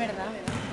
verdad.